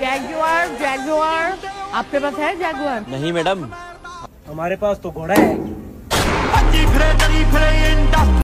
Jaguar Jaguar आपके पास है Jaguar नहीं मैडम। हमारे पास तो घोड़ा है।